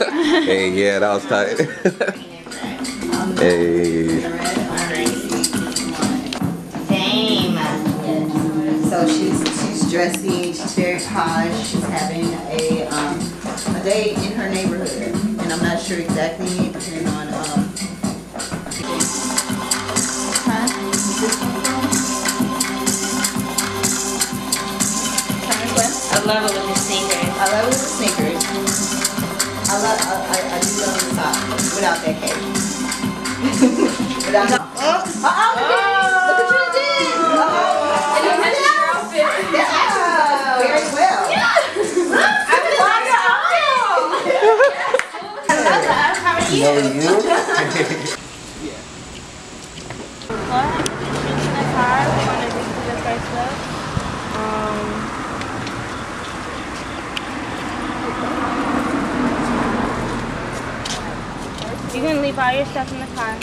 hey, yeah, that was tight. hey. Dame. So she's she's dressy. She's very posh. She's having a um, a day in her neighborhood, and I'm not sure exactly depending on um. Huh? Is this one from? Huh, what? I love it with the sneakers. I love it with the sneakers. I love, I, I, I do love the sock without that cake. without the, oh, oh, look at, look at you did. Uh-oh. And you matched your outfit. That actually goes very well. I How are you? Know you? What? She's in the car. We're gonna do the first look. Um. You can leave all your stuff in the car.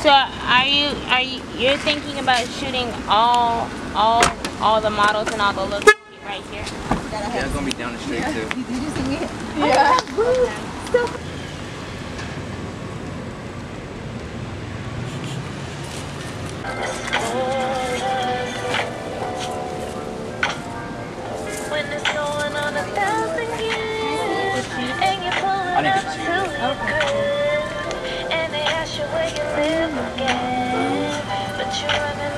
So are you are you you're thinking about shooting all all all the models and all the looks right here? Yeah, it's gonna be down the street too. Did you see it? When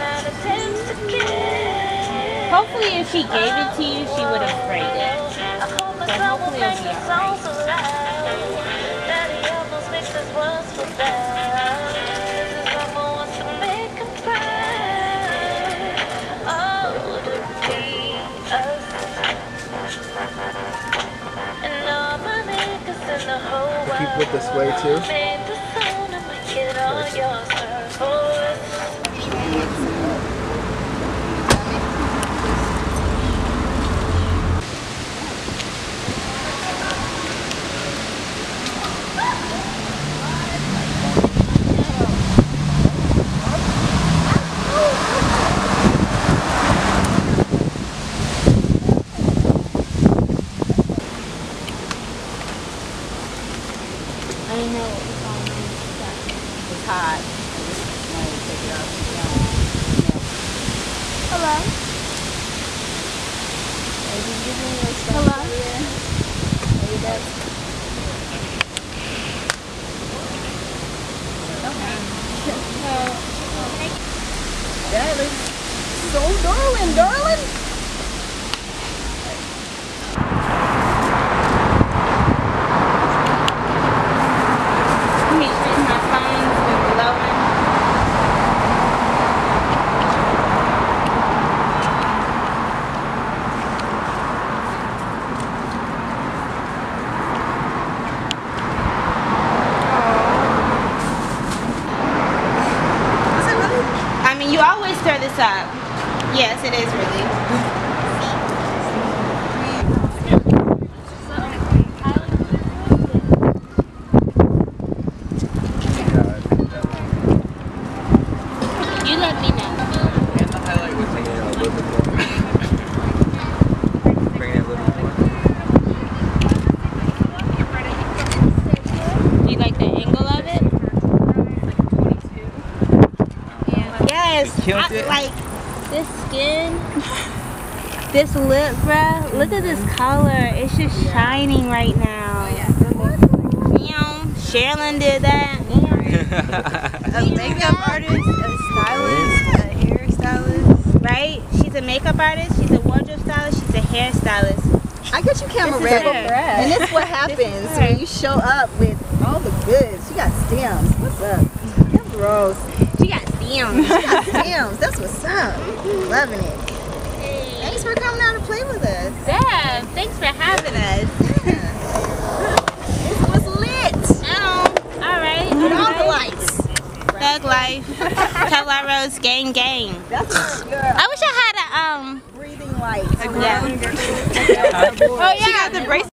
out of things to give. Hopefully if she gave it to you she would have sprayed it. But hopefully it'll be the with this way too. Made the sound and make it on your surface. I didn't know what was on It's hot. I just wanted to take it off. Hello. Are you giving your stuff Hello? you that? Darling. So darling, darling. Make sure my phone's been blowing. Is it really? I mean, you Yes, it is really. You let me know. And the highlight was Bringing like, it a little bit more. Bringing it a little bit more. Do you like the angle of it? Yes. Killed I- it. like this skin, this lip, bruh. Look at this color. It's just shining right now. Oh, Yeah. Sherilyn did that. Yeah. A makeup artist, a stylist, a hairstylist. Right? She's a makeup artist. She's a wardrobe stylist. She's a hairstylist. I get you camera This is ready. And this is what happens her. when you show up with all the goods. You got stems. What's up? Them gross. She got got stems. That's what's up. Loving it. Thanks for coming out to play with us. yeah. Thanks for having us. This was lit. Oh, all right. With all all the lights. Thug life. Kevlar Rose gang gang. That's what. I wish I had a um. Breathing lights. Yeah. Oh yeah. she Got the bracelet.